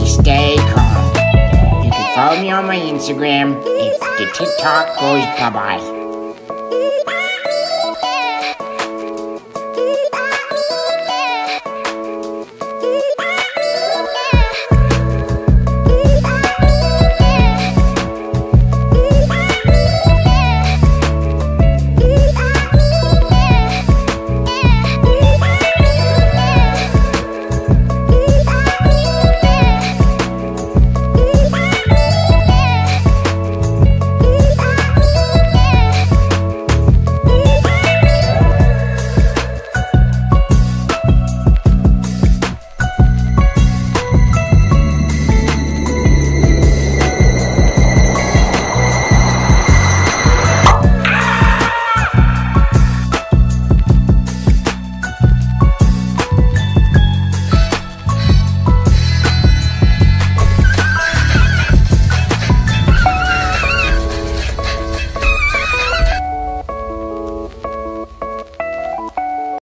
stay calm. You can follow me on my Instagram if the TikTok goes bye bye.